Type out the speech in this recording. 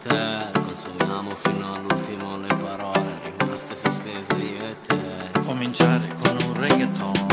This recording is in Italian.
te Consumiamo fino all'ultimo le parole Rimaste sospese io e te. Cominciare con un reggaeton.